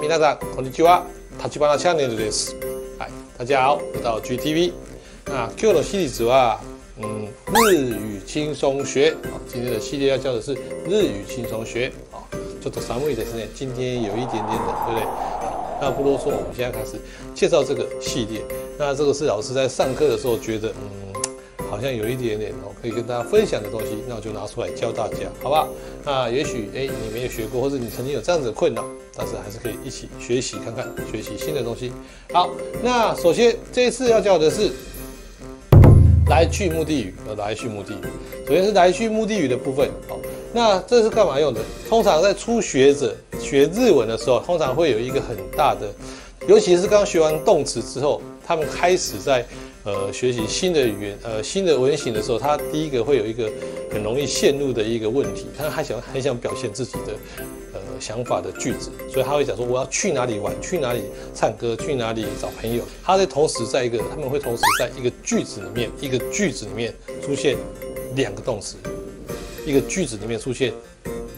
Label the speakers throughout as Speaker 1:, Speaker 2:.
Speaker 1: 皆さんこんにちは。立花チャンネルです。はい、大家好，我到 GTV。那今日のシリーズは、嗯，日语轻松学。今天的系列要教的是日语轻松学。好，ちょっと寒いですね。今天有一点点冷，对不对？那不啰嗦，我们现在开始介绍这个系列。那这个是老师在上课的时候觉得，嗯。好像有一点点哦，可以跟大家分享的东西，那我就拿出来教大家，好不好？那也许哎，你没有学过，或者你曾经有这样子的困扰，但是还是可以一起学习看看，学习新的东西。好，那首先这一次要教的是来去目的语，呃，来去目的语。首先是来去目的语的部分，好，那这是干嘛用的？通常在初学者学日文的时候，通常会有一个很大的，尤其是刚学完动词之后，他们开始在。呃，学习新的语言，呃，新的文型的时候，他第一个会有一个很容易陷入的一个问题，他还想很想表现自己的呃想法的句子，所以他会讲说我要去哪里玩，去哪里唱歌，去哪里找朋友。他在同时在一个，他们会同时在一个句子里面，一个句子里面出现两个动词，一个句子里面出现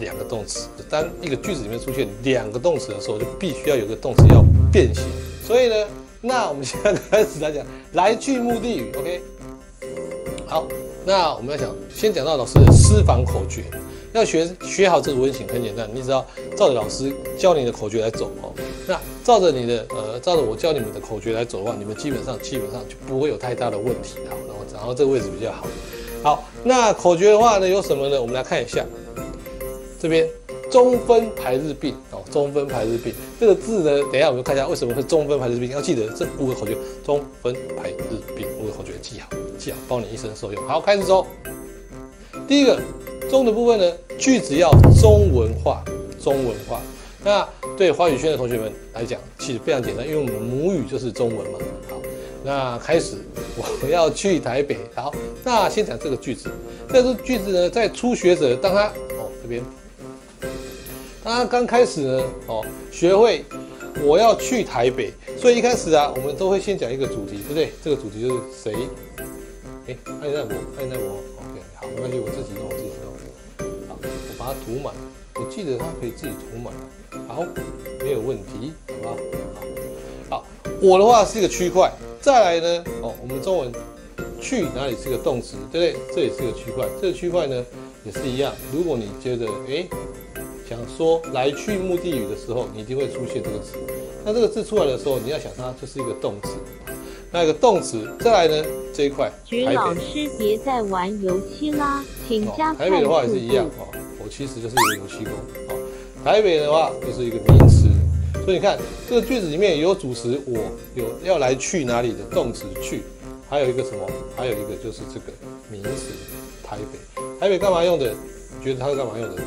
Speaker 1: 两个动词。当一个句子里面出现两个动词的时候，就必须要有个动词要变形。所以呢。那我们现在开始来讲来去目的语，OK？好，那我们要讲，先讲到老师的私房口诀。要学学好这个文型很简单，你只要照着老师教你的口诀来走哦。那照着你的呃，照着我教你们的口诀来走的话，你们基本上基本上就不会有太大的问题。好，然后然后这个位置比较好。好，那口诀的话呢，有什么呢？我们来看一下，这边。中分排日病哦，中分排日病这个字呢，等一下我们看一下为什么会中分排日病。要记得这五个口诀，中分排日病五个口诀记好，记好，帮你一生受用。好，开始走。第一个中的部分呢，句子要中文化，中文化。那对华语圈的同学们来讲，其实非常简单，因为我们母语就是中文嘛。好，那开始我要去台北。好，那先讲这个句子。这个句子呢，在初学者当他哦这边。那刚开始呢，哦，学会我要去台北，所以一开始啊，我们都会先讲一个主题，对不对？这个主题就是谁？哎，爱在我，爱在我，OK，好，没关系，我自己弄，我自己弄。好，我把它涂满，我记得它可以自己涂满，好，没有问题，好不好？好，我的话是一个区块，再来呢，哦，我们中文去哪里是个动词，对不对？这也是个区块，这个区块呢也是一样。如果你觉得，哎。想说来去目的语的时候，你一定会出现这个字。那这个字出来的时候，你要想它就是一个动词。那一个动词，再来呢这一块。
Speaker 2: 徐老师别再玩油漆啦，请加
Speaker 1: 台北的话也是一样哦，我其实就是一个油漆工。哦，台北的话就是一个名词。所以你看这个句子里面有主词我，有要来去哪里的动词去，还有一个什么？还有一个就是这个名词台北。台北干嘛用的？你觉得它是干嘛用的？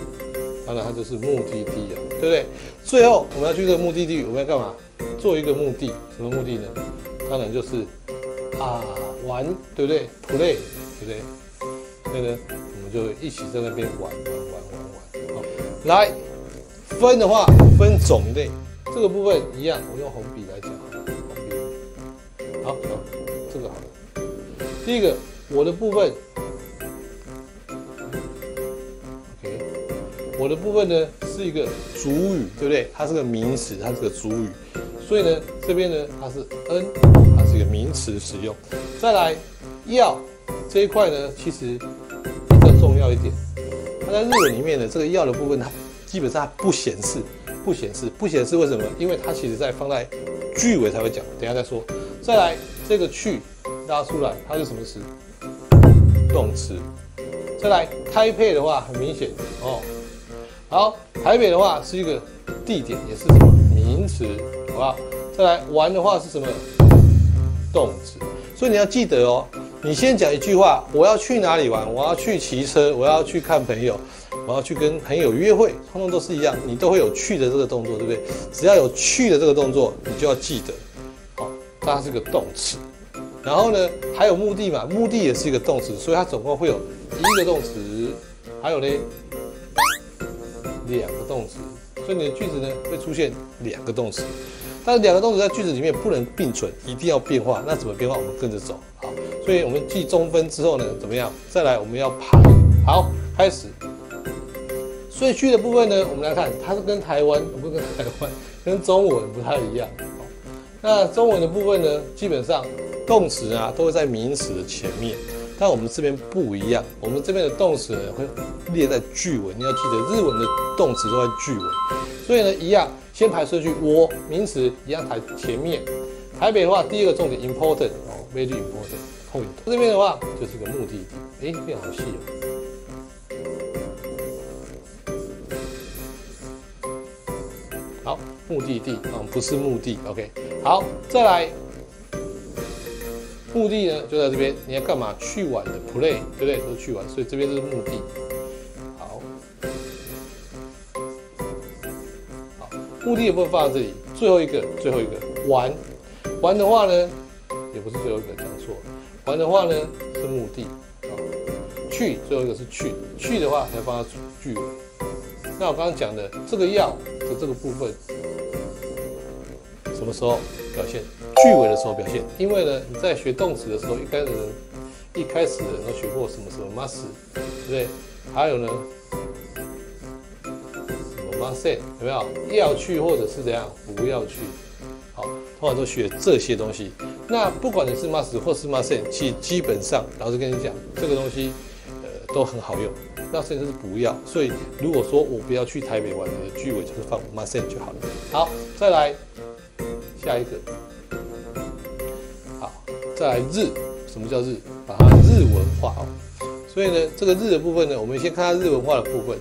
Speaker 1: 当然，它就是目的地啊，对不对？最后我们要去这个目的地，我们要干嘛？做一个目的，什么目的呢？当然就是啊玩，对不对？play，对不对？所以呢，我们就一起在那边玩玩玩玩玩。好，来分的话，分种类，这个部分一样，我用红笔来讲，好，好，这个好了。第一个，我的部分。我的部分呢是一个主语，对不对？它是个名词，它是个主语，所以呢这边呢它是 n，它是一个名词使用。再来要这一块呢，其实比较重要一点。它在日文里面呢，这个要的部分它基本上不显示，不显示，不显示。为什么？因为它其实在放在句尾才会讲，等下再说。再来这个去拉出来，它是什么词？动词。再来开配的话，很明显哦。好，台北的话是一个地点，也是什么名词，好不好？再来玩的话是什么动词？所以你要记得哦，你先讲一句话，我要去哪里玩？我要去骑车，我要去看朋友，我要去跟朋友约会，通通都是一样，你都会有去的这个动作，对不对？只要有去的这个动作，你就要记得，好，它是个动词。然后呢，还有目的嘛？目的也是一个动词，所以它总共会有一个动词，还有呢。两个动词，所以你的句子呢会出现两个动词，但是两个动词在句子里面不能并存，一定要变化。那怎么变化？我们跟着走。好，所以我们记中分之后呢，怎么样？再来我们要排。好，开始。所以去的部分呢，我们来看，它是跟台湾不跟台湾跟中文不太一样。那中文的部分呢，基本上动词啊都会在名词的前面，但我们这边不一样，我们这边的动词会列在句尾。你要记得，日文的动词都在句尾，所以呢一样，先排顺序，我名词一样排前面。台北的话，第一个重点 important 哦，very important point。这边的话就是一个目的地，哎，变好细哦。好，目的地啊，不是目的，OK。好，再来，目的呢就在这边，你要干嘛？去玩的 play，对不对？都去玩，所以这边就是目的。好，好，目的也不会放在这里，最后一个，最后一个玩，玩的话呢，也不是最后一个，讲错了，玩的话呢是目的，啊，去最后一个是去，去的话才放在句尾。那我刚刚讲的这个要的这个部分，什么时候表现？句尾的时候表现。因为呢，你在学动词的时候，一开始一开始都学过什么什么 must，对不对？还有呢，什么 must 有没有？要去或者是怎样？不要去。好，通常都学这些东西。那不管你是 must 或是 must，其实基本上老师跟你讲，这个东西呃都很好用。那甚至是不要，所以如果说我不要去台北玩，你的句尾就是放 must 就好了。好，再来下一个。再来日，什么叫日？把它日文化哦。所以呢，这个日的部分呢，我们先看它日文化的部分。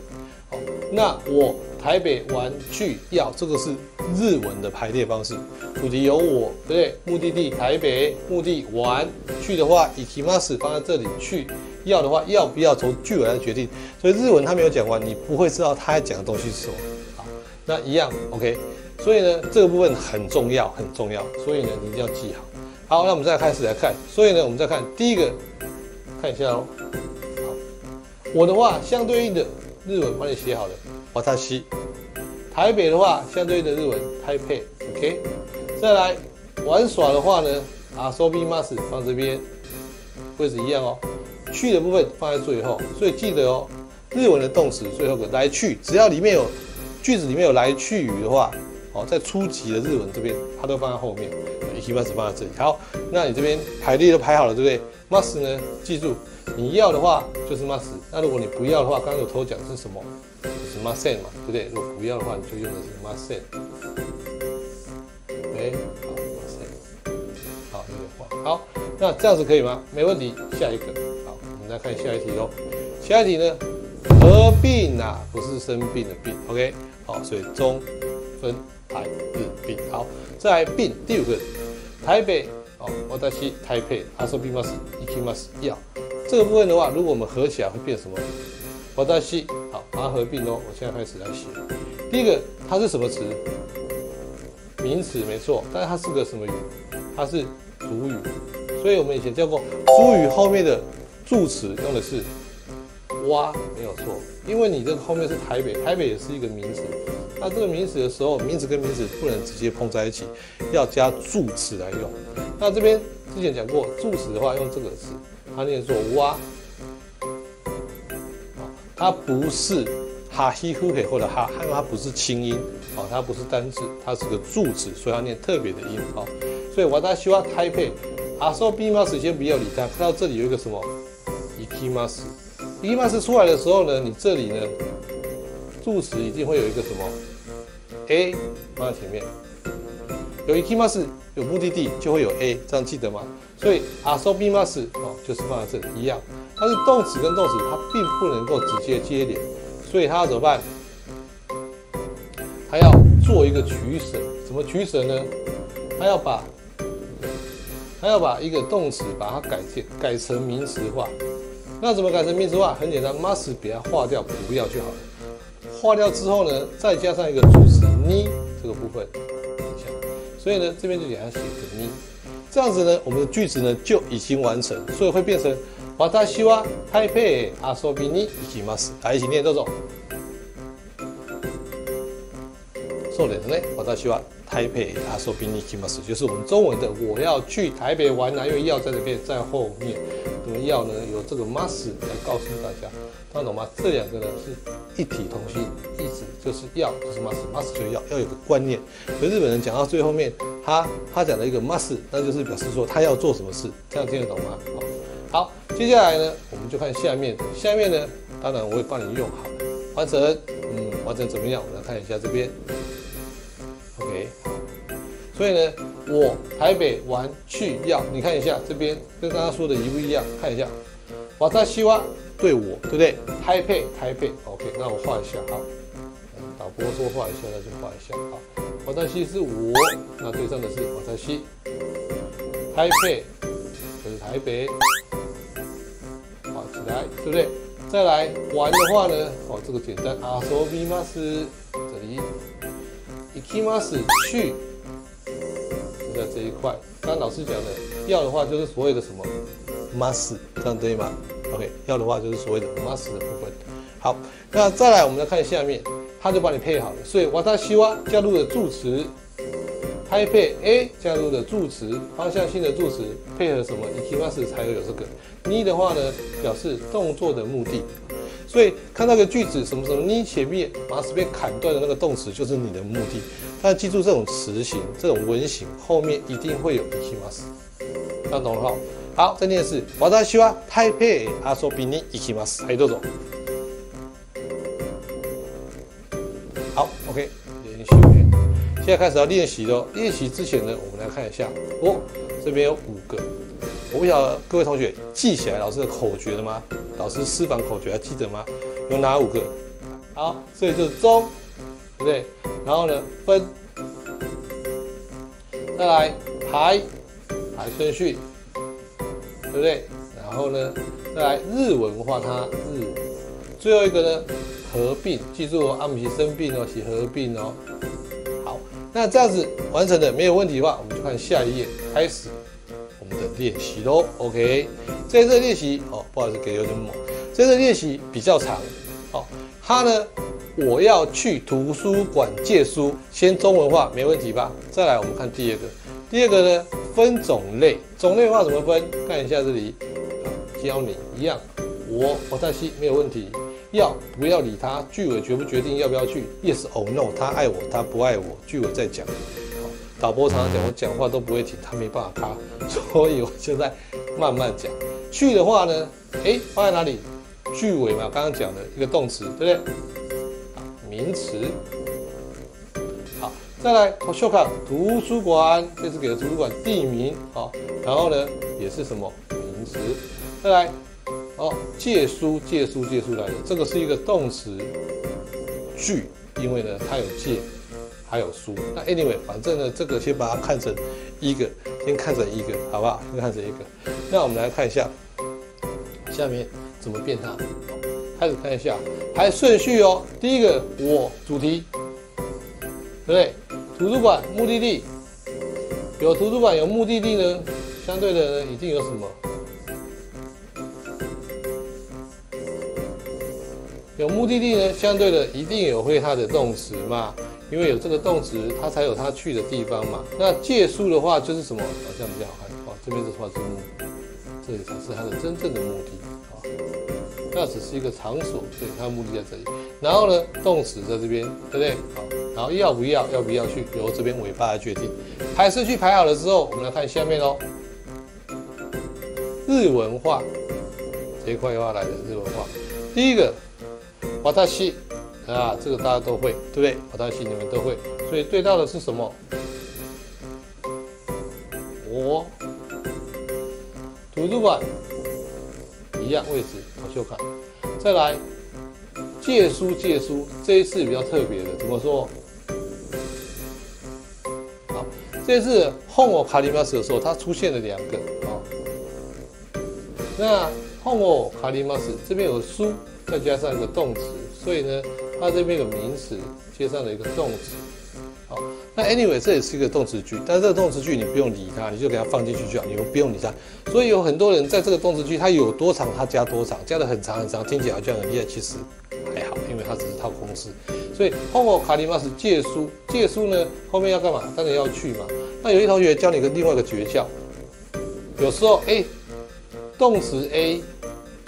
Speaker 1: 好，那我台北玩去要，这个是日文的排列方式。主题有我，对不对？目的地台北，目的玩去的话，以 must 放在这里去。要的话，要不要从句尾来决定？所以日文他没有讲完，你不会知道他讲的东西是什么。好，那一样 OK。所以呢，这个部分很重要，很重要。所以呢，你一定要记好。好，那我们再开始来看。所以呢，我们再看第一个，看一下哦。好，我的话相对应的日文帮你写好了。瓦塔西。台北的话相对应的日文台北。OK。再来玩耍的话呢，啊，sobi mas 放这边，位置一样哦。去的部分放在最后，所以记得哦，日文的动词最后个来去，只要里面有句子里面有来去语的话，哦，在初级的日文这边，它都放在后面，以及 must 放在这里。好，那你这边排列都排好了，对不对？must 呢，记住你要的话就是 must，那如果你不要的话，刚刚有偷讲是什么？就是 must 嘛，对不对？如果不要的话，你就用的是 must。哎，好，must。好，有点晃。好，那这样子可以吗？没问题。下一个。好，我们来看下一题喽，下一题呢，合并啊，不是生病的病，OK，好，所以中分台日并，好，再来并第五个，台北，哦，我在西台北，阿说并 must，一 k must 要，这个部分的话，如果我们合起来会变什么？我在西，好，把它合并哦，我现在开始来写，第一个它是什么词？名词没错，但是它是个什么语？它是主语，所以我们以前教过主语后面的。助词用的是哇，没有错，因为你这个后面是台北，台北也是一个名词。那这个名词的时候，名词跟名词不能直接碰在一起，要加助词来用。那这边之前讲过，助词的话用这个词，它念作哇，它不是哈希呼嘿或者哈，因为它不是清音，啊，它不是单字，它是个助词，所以它念特别的音，啊。所以我大希望台北，啊，说 B 吗？首先不要理它，看到这里有一个什么？ikimas，ikimas 出来的时候呢，你这里呢，助词一定会有一个什么 a 放在前面，有 ikimas 有目的地就会有 a，这样记得吗？所以 asobimas 哦就是放在这里一样，但是动词跟动词它并不能够直接接连，所以它要怎么办？它要做一个取舍，怎么取舍呢？它要把它要把一个动词把它改变改成名词化。那怎么改成名词化？很简单，must 给它划掉，不要就好了。划掉之后呢，再加上一个助词你这个部分，所以呢，这边就给它写个你，这样子呢，我们的句子呢就已经完成，所以会变成瓦达西瓦台北阿索比尼以及 must，来一起念这种。 そうですね。私は台北遊びに行きます，就是我们中文的我要去台北玩啊，因为要在这边在后面，那么要呢有这个 must 来告诉大家，大家懂吗？这两个呢是 一体同心，意思就是要就是 must，must 就要要有个观念。所以日本人讲到最后面，他他讲了一个 must，那就是表示说他要做什么事，这样听得懂吗？好，好，接下来呢我们就看下面，下面呢当然我会帮你用好，完成，嗯，完成怎么样？我们来看一下这边。OK，所以呢，我台北玩去要你看一下这边跟刚刚说的一不一样？看一下，瓦扎西哇对我对不对？台北台北 OK，那我画一下好，导播说画一下，那就画一下好。瓦扎西是我，那对上的是瓦扎西，台北就是台北，好起来对不对？再来玩的话呢，哦这个简单啊，说 V 吗？是这里。行きます去，就在这一块。刚刚老师讲的，要的话就是所谓的什么 must，这样对吗？OK，要的话就是所谓的 must 的部分。好，那再来我们来看下面，他就帮你配好了。所以瓦达西哇加入了助词，台配 A 加入了助词，方向性的助词配合什么？行きます才会有这个。你的话呢，表示动作的目的。所以看那个句子什么什么，你前面马斯被砍断的那个动词就是你的目的。但记住这种词形、这种文型后面一定会有 ikimas，这样懂了哈？ 好，再念一次，我在希望台北阿说比你 ikimas，还有多种。好，OK，练习。现在开始要练习喽。练习之前呢，我们来看一下，哦，这边有五个。我不晓得各位同学记起来老师的口诀了吗？老师私房口诀还记得吗？有哪五个？好，所以就是中，对不对？然后呢，分，再来排，排顺序，对不对？然后呢，再来日文化它日文，最后一个呢，合并，记住哦，阿姆奇生病哦，写合并哦。好，那这样子完成的没有问题的话，我们就看下一页，开始我们。的练习喽，OK，这次练习哦，不好意思给有点猛，这次练习比较长，哦，它呢，我要去图书馆借书，先中文化没问题吧？再来我们看第二个，第二个呢分种类，种类的话怎么分？看一下这里，教你一样，我我在西没有问题，要不要理他？句尾决不决定要不要去？Yes or no？他爱我，他不爱我？句尾再讲。导播常常讲，我讲话都不会停，他没办法卡，所以我现在慢慢讲。去的话呢，哎，放在哪里？句尾嘛，刚刚讲的一个动词，对不对？名词。再来，图书馆，图书馆，这是给了图书馆地名，好，然后呢，也是什么名词？再来，哦，借书，借书，借书来的，这个是一个动词句，因为呢，它有借。还有书，那 anyway，反正呢，这个先把它看成一个，先看成一个，好不好？先看成一个。那我们来看一下下面怎么变它。开始看一下，排顺序哦。第一个，我主题，对不对？图书馆目的地，有图书馆有目的地呢，相对的呢，一定有什么？有目的地呢，相对的一定有会它的动词嘛。因为有这个动词，它才有它去的地方嘛。那借书的话就是什么？好像比较好看。哦，这边是画字幕，这里才是它的真正的目的。好，那只是一个场所，对，它的目的在这里。然后呢，动词在这边，对不对？好，然后要不要，要不要去，由这边尾巴来决定。排顺序排好了之后，我们来看下面哦。日文化这一块的话来的日文化，第一个，瓦塔西。啊，这个大家都会，对不对？我担心你们都会，所以对到的是什么？我图书馆一样位置，我秀看。再来借书，借书这一次比较特别的，怎么说？这次 home 卡里马斯的时候，它出现了两个啊。那 home 卡里马斯这边有书，再加上一个动词，所以呢。它这边有名词接上了一个动词，好，那 anyway 这也是一个动词句，但是这个动词句你不用理它，你就给它放进去就好，你们不用理它。所以有很多人在这个动词句，它有多长它加多长，加的很长很长，听起来好像很厉害，其实，它只是套公式。所以后面卡里马斯借书，借书呢后面要干嘛？当然要去嘛。那有一同学教你个另外一个诀窍，有时候 A，动词 A，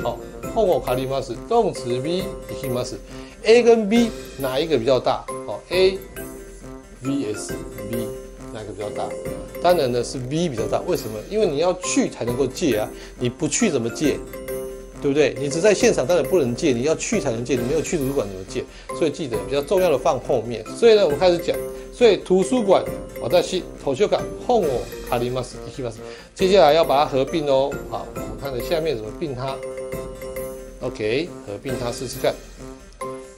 Speaker 1: 好，后面卡里马斯，动词 B，伊基马斯，A 跟 B 哪一个比较大？哦，A vs B 哪个比较大？当然呢是 V 比较大。为什么？因为你要去才能够借啊，你不去怎么借？对不对？你只在现场当然不能借，你要去才能借。你没有去图书馆怎么借？所以记得比较重要的放后面。所以呢，我们开始讲。所以图书馆，我在西图书馆后我卡里马斯伊基马斯。接下来要把它合并哦。好，我们看着下面怎么并它。OK，合并它试试看。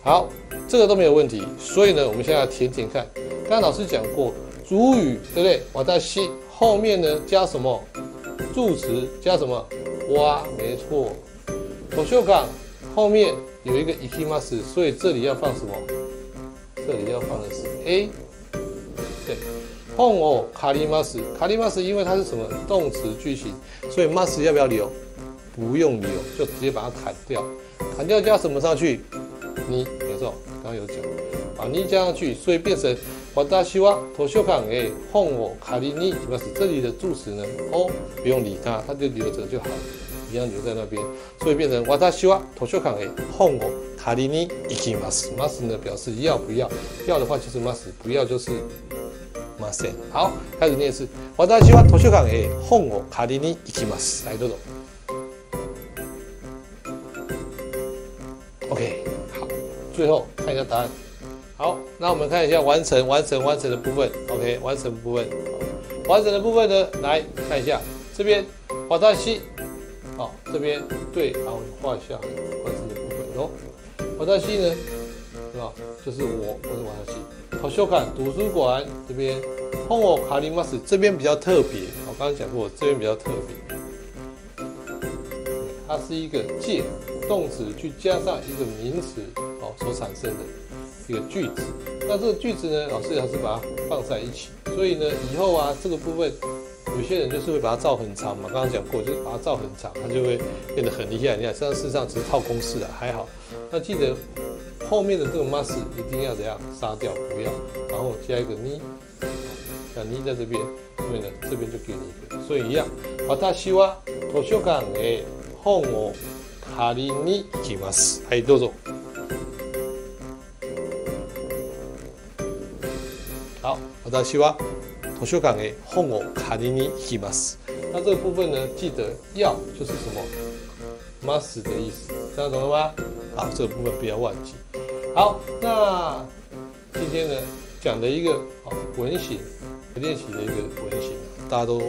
Speaker 1: 好，这个都没有问题。所以呢，我们现在要填填看。刚刚老师讲过，主语对不对？我在西后面呢加什么？助词加什么？哇，没错。图书馆后面有一个 ikimas，所以这里要放什么？这里要放的是 a。对，home 卡里 mas，卡里 mas 因为它是什么动词句型，所以 mas 要不要留？不用留，就直接把它砍掉。砍掉加什么上去？你没错，刚刚有讲，把你加上去，所以变成我大希望图书馆诶 home 卡里尼 mas，这里的助词呢，哦，不用理它，它就留着就好了。一样留在那边，所以变成我他希望图书馆诶，哄我卡里尼一起 mas mas 呢表示要不要，要的话就是 mas，不要就是 mas。好，开始念一次，我他希望图书馆诶，哄我卡里尼一起 mas，来，多多。OK，好，最后看一下答案。好，那我们看一下完成完成完成的部分。OK，完成部分，完成的部分呢，来看一下这边，我他希。好，这边对，然后画一下关键的部分哦。瓦达西呢，是吧？就是我，我是瓦达西。好，修看图书馆这边，home 卡里马斯这边比较特别。我刚刚讲过，这边比较特别，它是一个借动词去加上一个名词哦所产生的一个句子。那这个句子呢，老师还是把它放在一起。所以呢，以后啊，这个部分。有些人就是会把它造很长嘛，刚刚讲过，就是把它造很长，它就会变得很厉害。你看，这样事实上只是套公式的，还好。那记得后面的这个 must 一定要怎样杀掉，不要，然后加一个你，像你在这边，所以呢，这边就给你一个，所以一样。私は図書館へ本を借りに行きます。はい、どうぞ。好，私は。 图书馆诶，本を借りに行きます。那这个部分呢，记得要就是什么，must 的意思，这样懂了吗？好，这个部分不要忘记。好，那今天呢讲的一个好文型练习的一个文型，大家都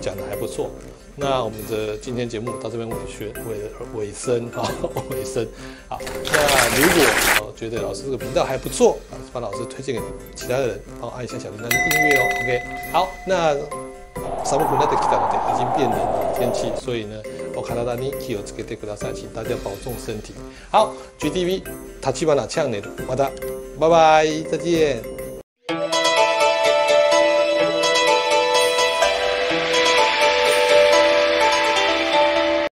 Speaker 1: 讲的还不错。那我们的今天节目到这边尾学尾尾声啊，尾声。好，那如果呃觉得老师这个频道还不错 啊，帮老师推荐给其他的人，帮我按一下小铃铛订阅哦。OK，好，那サブクナで来たので已经变冷了天气，所以呢，我看到大你気をつけてください，请大家保重身体。好，GTV 立花チャンネルまた，拜拜，再见。